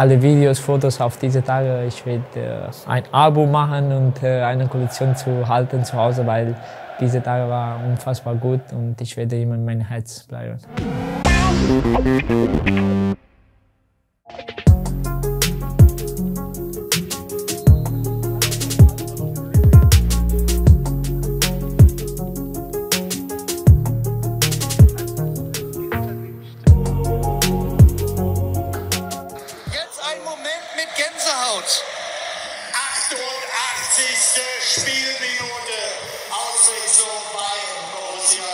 alle Videos, Fotos auf diese Tage. Ich werde äh, ein Album machen und äh, eine Kollektion zu halten zu Hause, weil diese Tage war unfassbar gut und ich werde immer in meinem Herz bleiben. ein Moment mit Gänsehaut. 88. Spielminute, Auswechslung bei Borussia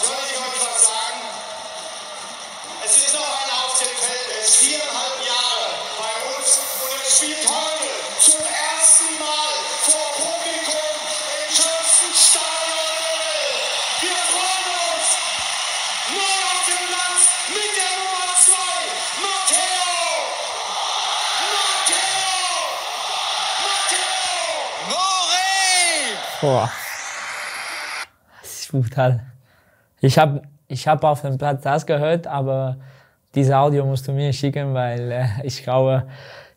Soll ich euch was sagen? Es ist noch einer auf dem Feld, er ist viereinhalb Jahre bei uns und er spielt heute. Boah. Das ist brutal. Ich habe ich hab auf dem Platz das gehört, aber dieses Audio musst du mir schicken, weil äh, ich glaube,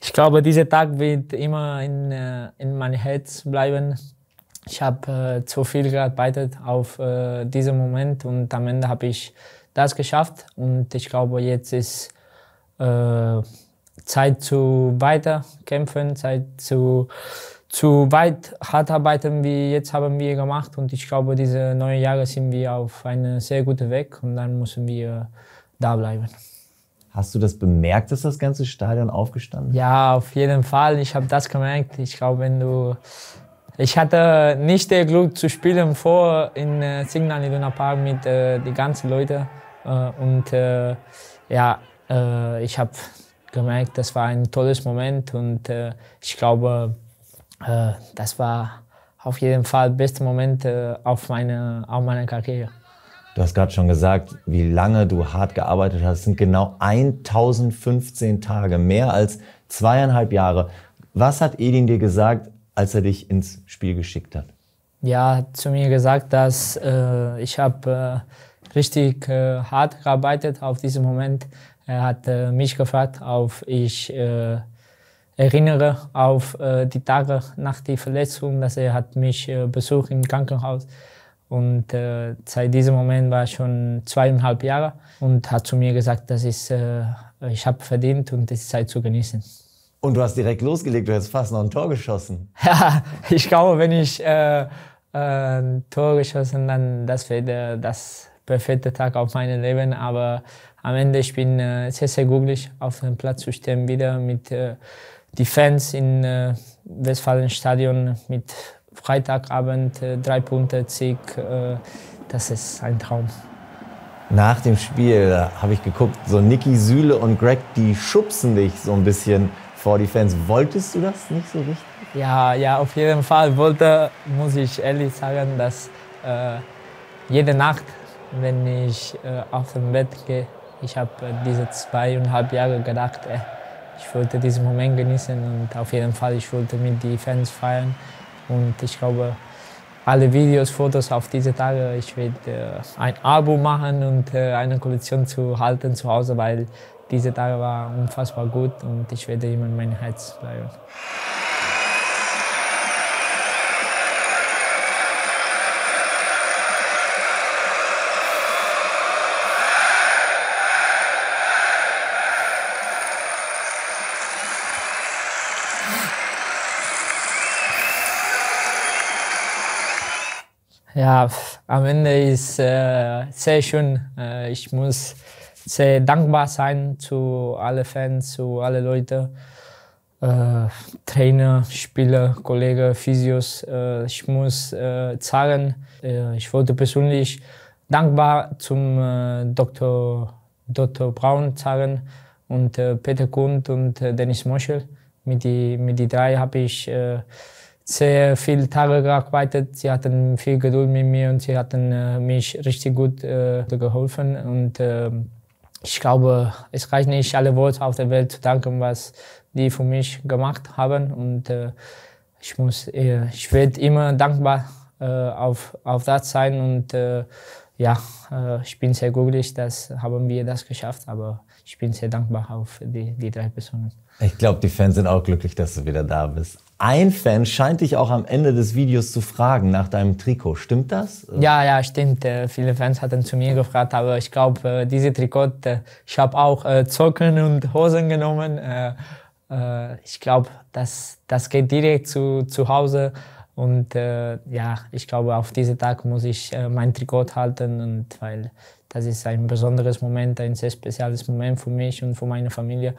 ich glaube, dieser Tag wird immer in, äh, in meinem Herz bleiben. Ich habe äh, zu viel gearbeitet auf äh, diesen Moment und am Ende habe ich das geschafft und ich glaube, jetzt ist äh, Zeit zu weiterkämpfen, Zeit zu zu weit hart arbeiten wie jetzt haben wir gemacht und ich glaube, diese neun Jahre sind wir auf einem sehr guten Weg und dann müssen wir da bleiben. Hast du das bemerkt, dass das ganze Stadion aufgestanden ist? Ja, auf jeden Fall. Ich habe das gemerkt. Ich glaube, wenn du ich hatte nicht das Glück zu spielen vor in äh, Signal Iduna Park mit äh, den ganzen Leuten äh, und äh, ja, äh, ich habe gemerkt, das war ein tolles Moment und äh, ich glaube, äh, das war auf jeden Fall der beste Moment äh, auf, meine, auf meiner Karriere. Du hast gerade schon gesagt, wie lange du hart gearbeitet hast. Es sind genau 1015 Tage, mehr als zweieinhalb Jahre. Was hat Edin dir gesagt, als er dich ins Spiel geschickt hat? Ja, hat zu mir gesagt, dass äh, ich habe äh, richtig äh, hart gearbeitet auf diesen Moment. Er hat äh, mich gefragt, ob ich erinnere auf äh, die Tage nach der Verletzung, dass er hat mich äh, besucht im Krankenhaus und äh, seit diesem Moment war ich schon zweieinhalb Jahre und hat zu mir gesagt, dass ich, äh, ich habe verdient und es ist Zeit zu genießen. Und du hast direkt losgelegt, du hast fast noch ein Tor geschossen. Ja, ich glaube, wenn ich äh, äh, ein Tor geschossen, dann das wäre das perfekte Tag auf meinem Leben. Aber am Ende ich bin äh, sehr, sehr glücklich, auf dem Platz zu stehen wieder mit äh, die Fans in äh, Westfalenstadion mit Freitagabend äh, drei Punkte Sieg, äh, das ist ein Traum. Nach dem Spiel habe ich geguckt, so Niki Süle und Greg, die schubsen dich so ein bisschen vor die Fans. Wolltest du das nicht so richtig? Ja, ja, auf jeden Fall wollte, muss ich ehrlich sagen, dass äh, jede Nacht, wenn ich äh, auf dem Bett gehe, ich habe äh, diese zweieinhalb Jahre gedacht, äh, ich wollte diesen Moment genießen und auf jeden Fall, ich wollte mit den Fans feiern. Und ich glaube, alle Videos, Fotos auf diese Tage, ich werde äh, ein Album machen und äh, eine Kollektion zu halten zu Hause, weil diese Tage war unfassbar gut und ich werde immer in meinem Herz bleiben. Ja, am Ende ist äh, sehr schön. Äh, ich muss sehr dankbar sein zu allen Fans, zu allen Leuten, äh, Trainer, Spieler, Kollegen, Physios. Äh, ich muss äh, sagen, äh, ich wollte persönlich dankbar zum äh, Dr. Dr. Braun sagen und äh, Peter Kund und äh, Dennis Moschel. Mit die, mit die drei habe ich äh, sehr viele Tage gearbeitet. Sie hatten viel Geduld mit mir und sie hatten äh, mich richtig gut äh, geholfen. Und äh, ich glaube, es reicht nicht, alle Worte auf der Welt zu danken, was die für mich gemacht haben. Und äh, ich muss, äh, ich werde immer dankbar äh, auf, auf das sein. Und äh, ja, äh, ich bin sehr glücklich, dass haben wir das geschafft. Aber ich bin sehr dankbar auf die, die drei Personen. Ich glaube, die Fans sind auch glücklich, dass du wieder da bist. Ein Fan scheint dich auch am Ende des Videos zu fragen nach deinem Trikot. Stimmt das? Ja, ja, stimmt. Äh, viele Fans hatten zu mir gefragt, aber ich glaube, äh, diese Trikot, äh, ich habe auch äh, Zocken und Hosen genommen. Äh, äh, ich glaube, das, das geht direkt zu, zu Hause. Und äh, ja, ich glaube, auf diesen Tag muss ich äh, mein Trikot halten, und weil das ist ein besonderes Moment, ein sehr spezielles Moment für mich und für meine Familie.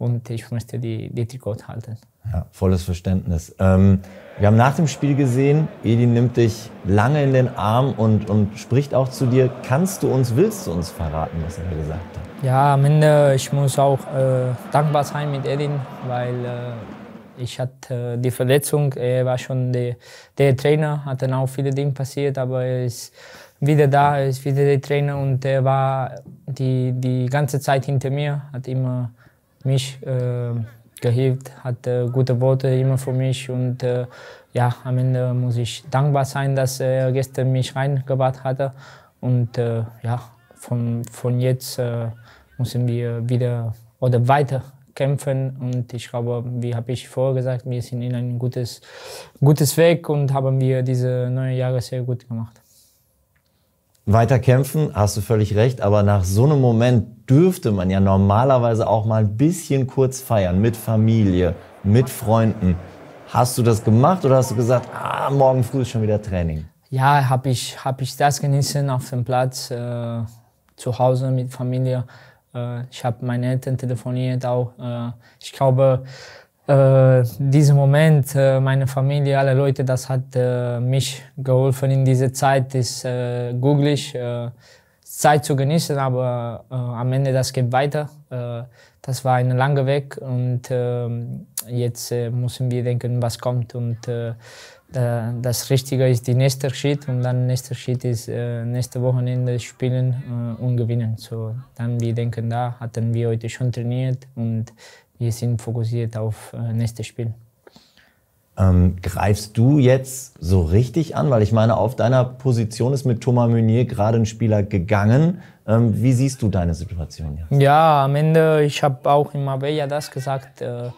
Und ich möchte die, die Trikot halten. Ja, volles Verständnis. Ähm, wir haben nach dem Spiel gesehen, Edi nimmt dich lange in den Arm und, und spricht auch zu dir. Kannst du uns, willst du uns verraten, was er gesagt hat? Ja, am Ende, ich muss auch äh, dankbar sein mit Edin, weil äh, ich hatte die Verletzung, er war schon der, der Trainer, hat dann auch viele Dinge passiert, aber er ist wieder da, er ist wieder der Trainer und er war die, die ganze Zeit hinter mir, hat immer mich äh, gehilft, hat äh, gute Worte immer für mich und äh, ja, am Ende muss ich dankbar sein, dass er gestern mich reingebracht hatte und äh, ja, von, von jetzt äh, müssen wir wieder oder weiter kämpfen. Und ich glaube, wie habe ich vorher gesagt, wir sind in ein gutes, gutes Weg und haben wir diese neun Jahre sehr gut gemacht. Weiter kämpfen, hast du völlig recht, aber nach so einem Moment dürfte man ja normalerweise auch mal ein bisschen kurz feiern mit Familie, mit Freunden. Hast du das gemacht oder hast du gesagt, ah, morgen früh ist schon wieder Training? Ja, habe ich, hab ich das genießen auf dem Platz, äh, zu Hause mit Familie. Äh, ich habe meine Eltern telefoniert auch. Äh, ich glaube, äh, dieser Moment, meine Familie, alle Leute, das hat mich geholfen in dieser Zeit, ist äh, googlich, Zeit zu genießen, aber am Ende das geht weiter. das war ein langer Weg und ähm, jetzt müssen wir denken, was kommt und äh, das Richtige ist die nächste Schritt und dann nächster Schritt ist äh, nächste Wochenende spielen äh, und gewinnen. So, dann wir denken, da hatten wir heute schon trainiert und wir sind fokussiert auf äh, nächstes Spiel. Ähm, greifst du jetzt so richtig an? Weil ich meine, auf deiner Position ist mit Thomas Meunier gerade ein Spieler gegangen. Ähm, wie siehst du deine Situation jetzt? Ja, am Ende, ich habe auch in Marbella das gesagt, äh,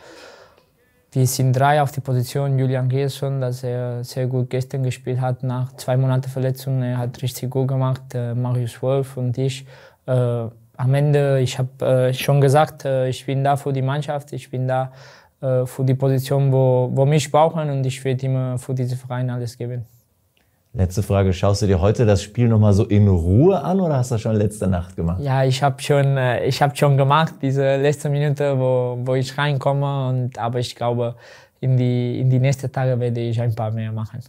wir sind drei auf die Position. Julian Gerson, dass er sehr gut gestern gespielt hat nach zwei Monaten Verletzung. Er hat richtig gut gemacht. Äh, Marius Wolf und ich. Äh, am Ende, ich habe äh, schon gesagt, äh, ich bin da für die Mannschaft. Ich bin da äh, für die Position, wo, wo mich brauchen und ich werde immer für diesen Verein alles geben. Letzte Frage, schaust du dir heute das Spiel nochmal so in Ruhe an oder hast du das schon letzte Nacht gemacht? Ja, ich habe schon, äh, ich hab schon gemacht, diese letzte Minute, wo, wo ich reinkomme. Und, aber ich glaube, in die, in die nächsten Tage werde ich ein paar mehr machen.